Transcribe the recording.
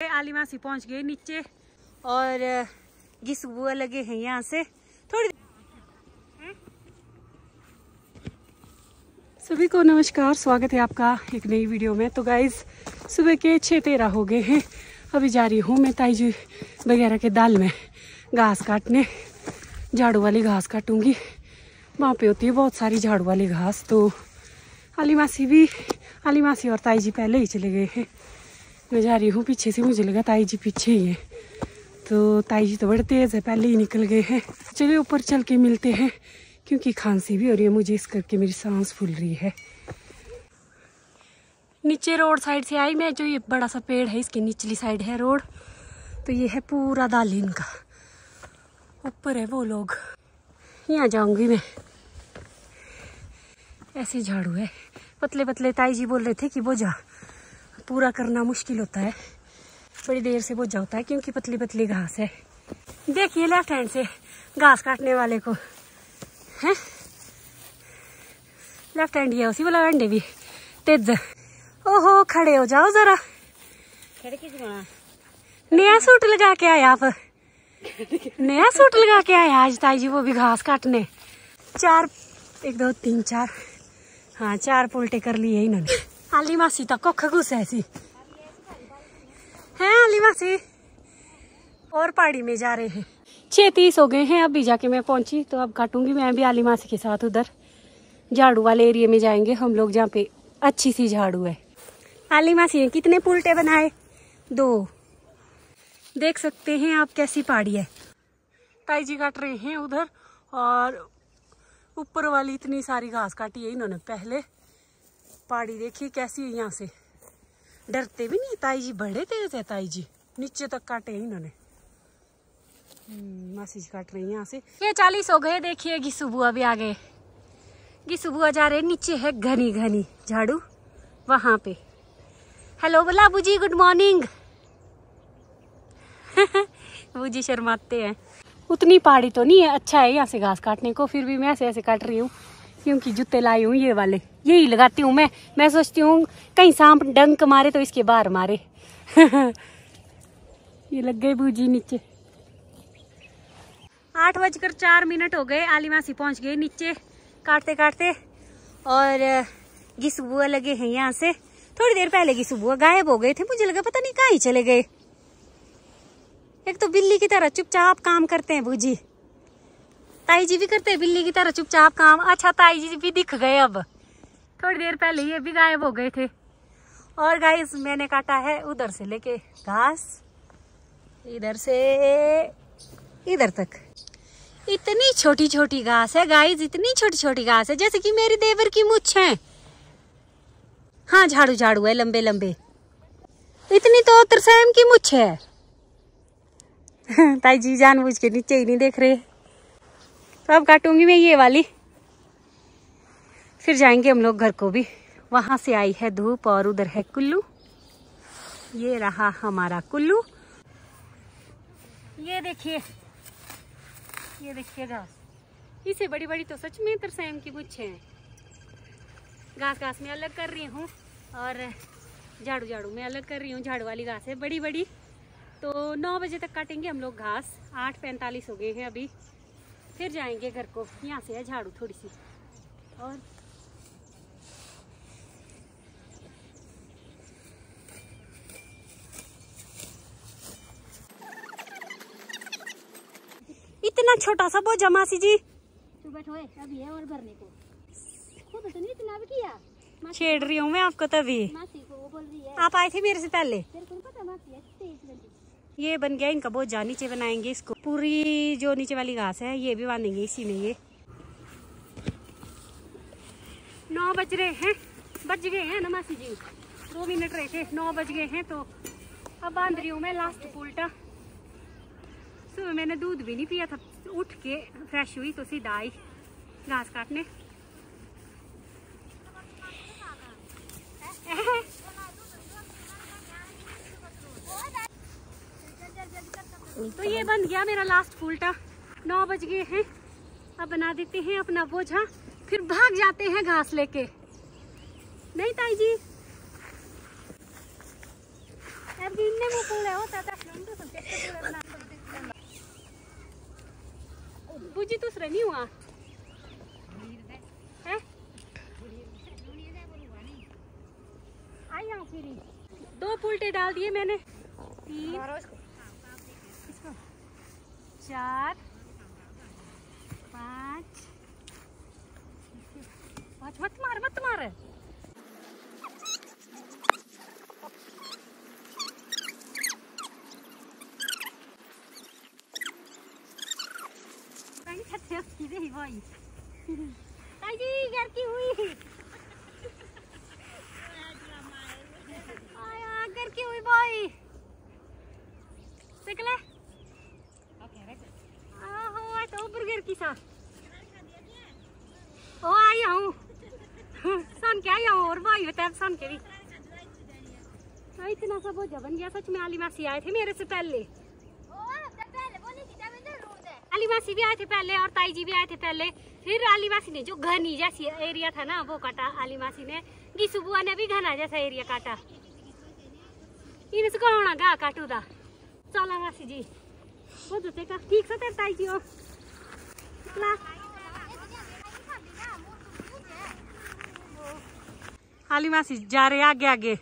आली मासी पहुँच गए नीचे। और जिस बुआ लगे हैं यहाँ से। थोड़ी सभी को नमस्कार, स्वागत है आपका एक नई वीडियो में। तो गाइज़ सुबह के छः तेरह हो गए हैं। अभी जा रही हूँ मैं ताईजी वगैरह के दाल में घास काटने। झाड़ू वाली घास काटूँगी। वहाँ पे होती है बहुत सारी झाड़ू वाली घास। तो अली मासी भी अली मासी और ताई जी पहले ही चले गए हैं। मैं जा रही हूँ, पीछे से मुझे लगा ताई जी पीछे ही है। तो ताई जी तो बड़े तेज़ है, पहले ही निकल गए हैं। चलिए ऊपर चल के मिलते हैं, क्योंकि खांसी भी हो रही है, मुझे इस करके मेरी सांस फूल रही है। नीचे रोड साइड से आई मैं, जो ये बड़ा सा पेड़ है, इसकी निचली साइड है रोड। तो ये है पूरा दालिन का। ऊपर है वो लोग। यहाँ जाऊँगी मैं। ऐसे झाड़ू है। पतले पतले ताई जी बोल रहे थे कि बोझा पूरा करना मुश्किल होता है। बड़ी देर से बोझा होता है क्योंकि पतली पतली घास है। देखिए लेफ़्ट हैंड से घास काटने वाले को। है? लेफ़्ट हैंड ही है, उसी वाला अंडे भी। तेज। ओहो, खड़े हो जाओ जरा। नया सूट लगा के आए आप। नया सूट लगा के आए आज ताई जी, वो भी घास काटने। चार, एक, दो, तीन, चार। हाँ चार पुलटे कर लिए इन्होंने। आली मासी तक कोख है आली मासी और पहाड़ी में जा रहे हैं। छः तीस हो गए हैं अभी जाके मैं पहुँची तो अब काटूँगी मैं भी आली मासी के साथ उधर। झाड़ू वाले एरिया में जाएँगे हम लोग, जहाँ पे अच्छी सी झाड़ू है। आली मासी ने कितने पुलटे बनाए? दो। देख सकते हैं आप कैसी पहाड़ी है। ताई जी काट रहे हैं उधर, और ऊपर वाली इतनी सारी घास काटी है इन्होंने पहले। पहाड़ी देखी कैसी है यहाँ से। डरते भी नहीं ताई जी बड़े तेज है ताई जी। नीचे तक काटे हैं इन्होंने। हम्म, मासी जी काट रही है यहाँ से। ये चालीस हो गए देखिए घिसु बुआ भी आ गए। घिसु बुआ जा रहे नीचे है घनी घनी झाड़ू वहाँ पे। हेलो बोला बुजी गुड मॉर्निंग। बुजी शर्माते हैं। उतनी पहाड़ी तो नहीं है अच्छा है यहाँ से घास काटने को फिर भी मैं ऐसे ऐसे काट रही हूँ। क्योंकि जूते लाई हूँ ये वाले। यही लगाती हूँ मैं। मैं सोचती हूँ, कहीं सांप डंक मारे तो इसके बाहर मारे। ये लग गए बूजी नीचे। आठ बजकर चार मिनट हो गए आलिमासी पहुँच गए नीचे काटते काटते और घिसु बुआ लगे हैं यहाँ से। थोड़ी देर पहले घिसु बुआ गायब हो गए थे, मुझे लगा पता नहीं कहाँ ही चले गए। एक तो बिल्ली की तरह चुपचाप काम करते हैं बूजी। ताई जी भी करते बिल्ली की तरह चुपचाप काम। अच्छा ताई जी भी दिख गए अब। थोड़ी देर पहले ये भी गायब हो गए थे। और गाइस मैंने काटा है उधर से लेके घास। इधर से, इधर तक। इतनी छोटी छोटी घास है गाइस इतनी छोटी छोटी घास है, जैसे कि मेरी देवर की मुछ है। हाँ झाड़ू झाड़ू है लंबे लंबे इतनी तो तरसेम की मुछ है। ताई जी जानबूझ के नीचे ही नहीं देख रहे। तो अब काटूँगी मैं ये वाली। फिर जाएँगे हम लोग घर को भी। वहाँ से आई है धूप और उधर है कुल्लू। ये रहा हमारा कुल्लू। ये देखिए। ये देखिए घास इसे बड़ी बड़ी तो सच में तरसेम की मुच्छे हैं। घास घास में अलग कर रही हूँ और झाड़ू झाड़ू में अलग कर रही हूँ। झाड़ू वाली घास है बड़ी बड़ी तो नौ बजे तक काटेंगे हम लोग घास। आठ पैंतालीस हो गए हैं अभी। फिर जाएँगे घर को। यहाँ से है झाड़ू थोड़ी सी। और इतना छोटा सा बोझा मासी जी। तो बैठो अभी है और भरने को। खुद तो नहीं इतना भी किया। छेड़ रही हूँ मैं आपको तभी। मासी को वो बोल रही है। आप आए थे मेरे से पहले। तेरे को नहीं पता मासी है तेईस ये बन गया, इनका बहुत बोझा नीचे बनाएँगे इसको। पूरी जो नीचे वाली घास है, ये भी बांधेंगे इसी में ये। नौ बज रहे हैं, बज गए हैं ना मासी जी। दो मिनट रहे थे, नौ बज गए हैं तो अब बाँध रही हूँ मैं लास्ट उल्टा सुबह मैंने दूध भी नहीं पिया था, उठ के फ्रेश हुई तो सीधा आई घास काटने। तो ये बन गया मेरा लास्ट उल्टा। नौ बज गए हैं। अब बना देते हैं अपना बोझा। फिर भाग जाते हैं घास लेके। नहीं ताई जी हम तो बुझी तो नहीं हुआ। दो पुलटे डाल दिए मैंने। तीन। चार पाँच पाँच मत मार मत मार Anh thật thiếu gì đây vậy? Tay gì gạt की हुई? आया घर की हुई भाई सकले आहो आ तो बर्गर की सा ओ आई हूँ सन के आई और भाई होता सन के भी। इतना सब हो बन गया सच में आली मासी आए थे मेरे से पहले। अली मासी भी आए थे पहले और ताई जी भी आए थे पहले। फिर अली मासी ने जो घनी जैसी एरिया था ना वो काटा अली मासी ने। गीसू बुआ ने भी घना जैसा एरिया काटा। इन्हें कौन गा काटू दा? चला मासी जी। वो तो का ठीक से तेरे ताई जी हो ला अली मासी जा रहे आगे आगे।